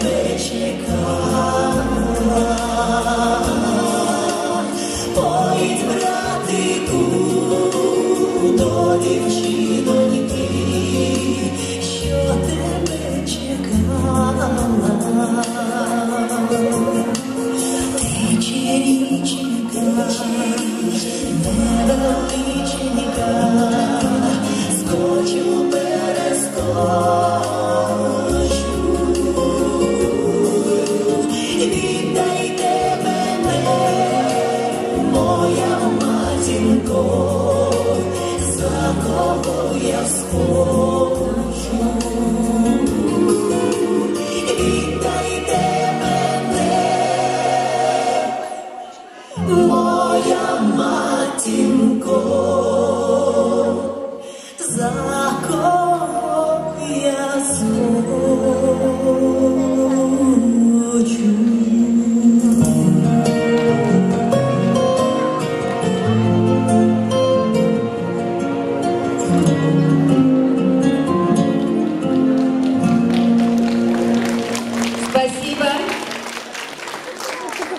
Jamaica.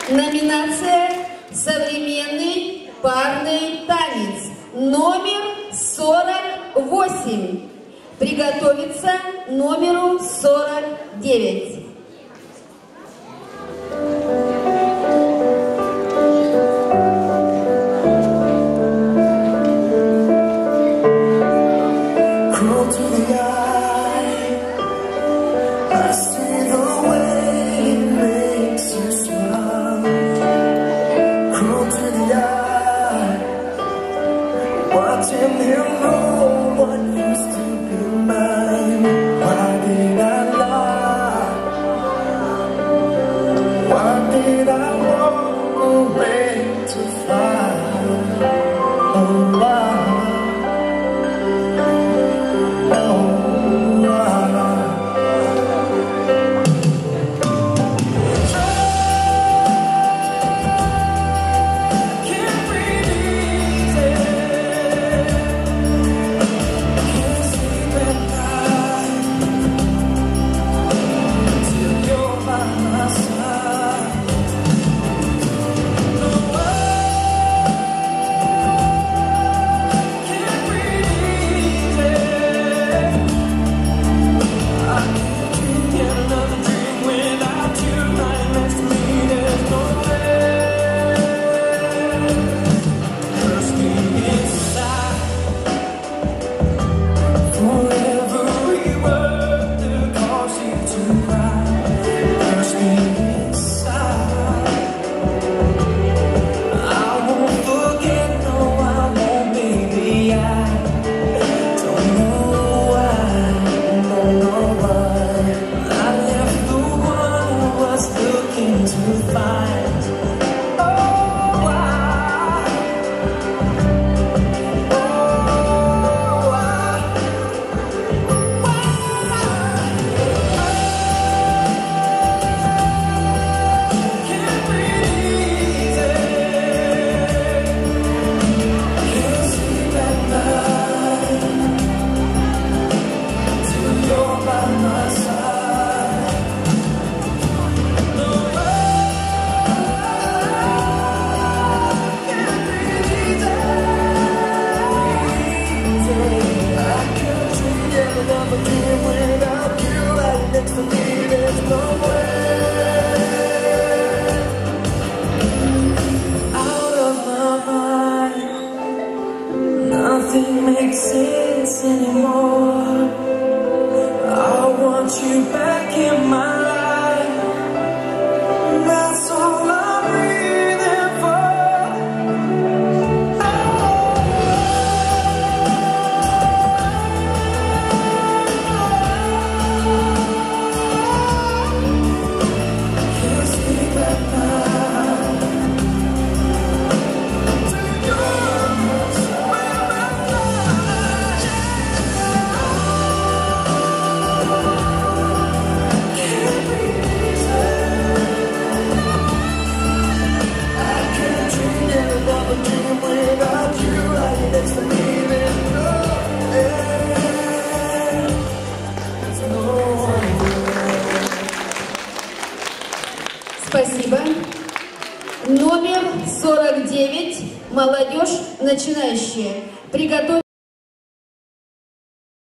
Номинация «Современный парный танец» номер 48. Приготовиться номеру 49. Watching him roll it out. nothing makes sense anymore. I want you back in my life 9. Молодежь начинающие Приготовь